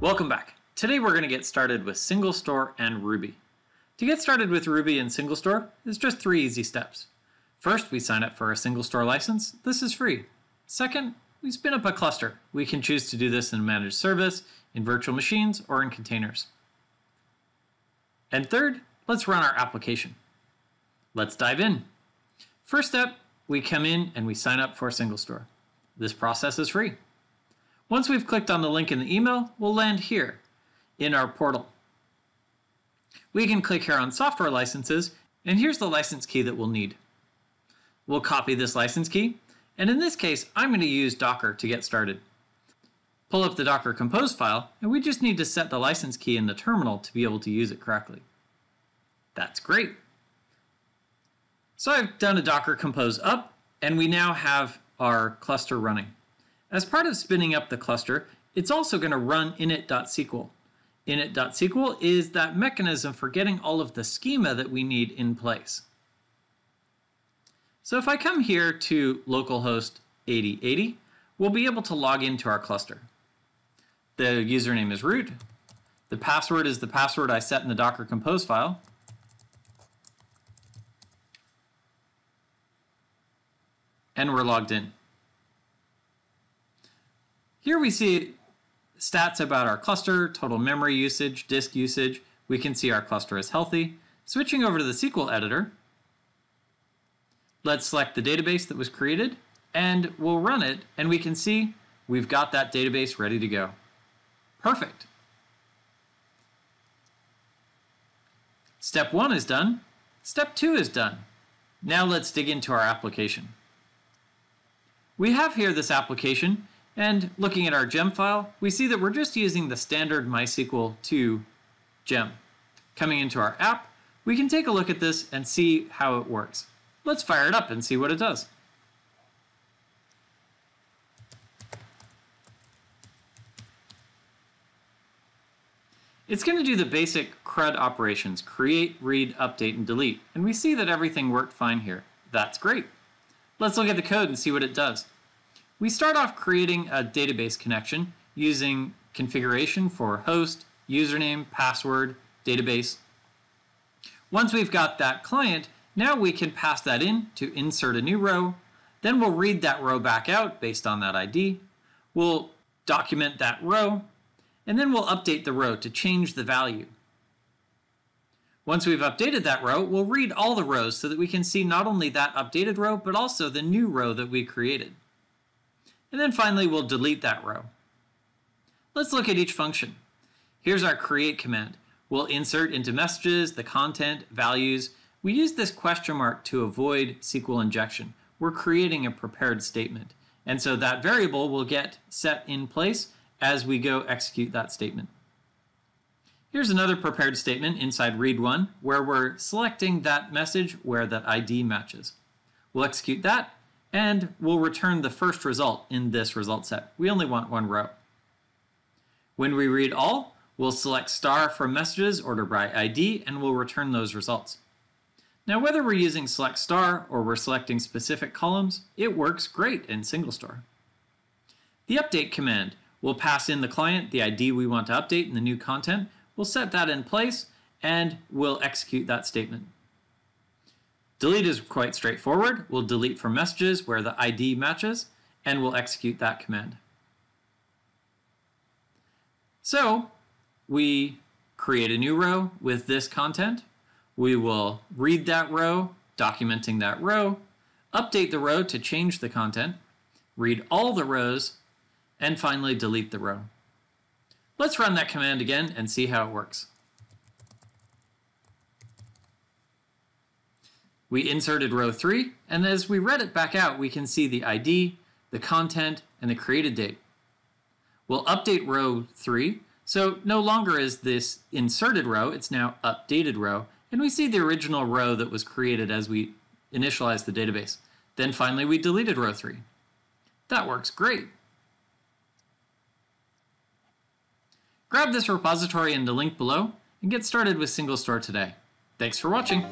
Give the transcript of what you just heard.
Welcome back. Today we're going to get started with SingleStore and Ruby. To get started with Ruby and SingleStore is just three easy steps. First, we sign up for a SingleStore license. This is free. Second, we spin up a cluster. We can choose to do this in a managed service, in virtual machines, or in containers. And third, let's run our application. Let's dive in. First step, we come in and we sign up for SingleStore. This process is free. Once we've clicked on the link in the email, we'll land here in our portal. We can click here on software licenses, and here's the license key that we'll need. We'll copy this license key, and in this case, I'm going to use Docker to get started. Pull up the Docker Compose file, and we just need to set the license key in the terminal to be able to use it correctly. That's great. So I've done a Docker Compose up, and we now have our cluster running. As part of spinning up the cluster, it's also going to run init.sql. Init.sql is that mechanism for getting all of the schema that we need in place. So if I come here to localhost 8080, we'll be able to log into our cluster. The username is root. The password is the password I set in the Docker Compose file. and we're logged in. Here we see stats about our cluster, total memory usage, disk usage. We can see our cluster is healthy. Switching over to the SQL editor, let's select the database that was created and we'll run it and we can see we've got that database ready to go. Perfect. Step one is done. Step two is done. Now let's dig into our application. We have here this application, and looking at our gem file, we see that we're just using the standard MySQL 2 gem. Coming into our app, we can take a look at this and see how it works. Let's fire it up and see what it does. It's going to do the basic CRUD operations, create, read, update, and delete. And we see that everything worked fine here. That's great. Let's look at the code and see what it does. We start off creating a database connection using configuration for host, username, password, database. Once we've got that client, now we can pass that in to insert a new row. Then we'll read that row back out based on that ID. We'll document that row, and then we'll update the row to change the value. Once we've updated that row, we'll read all the rows so that we can see not only that updated row, but also the new row that we created. And then finally, we'll delete that row. Let's look at each function. Here's our create command. We'll insert into messages the content, values. We use this question mark to avoid SQL injection. We're creating a prepared statement. And so that variable will get set in place as we go execute that statement. Here's another prepared statement inside read one where we're selecting that message where that ID matches. We'll execute that and we'll return the first result in this result set. We only want one row. When we read all, we'll select star from messages order by ID and we'll return those results. Now whether we're using select star or we're selecting specific columns, it works great in SingleStore. The update command will pass in the client the ID we want to update in the new content We'll set that in place and we'll execute that statement. Delete is quite straightforward. We'll delete from messages where the ID matches and we'll execute that command. So we create a new row with this content. We will read that row, documenting that row, update the row to change the content, read all the rows, and finally delete the row. Let's run that command again and see how it works. We inserted row 3, and as we read it back out, we can see the ID, the content, and the created date. We'll update row 3, so no longer is this inserted row, it's now updated row, and we see the original row that was created as we initialized the database. Then finally we deleted row 3. That works great. Grab this repository in the link below and get started with SingleStore today. Thanks for watching.